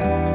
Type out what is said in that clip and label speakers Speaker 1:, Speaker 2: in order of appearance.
Speaker 1: oh.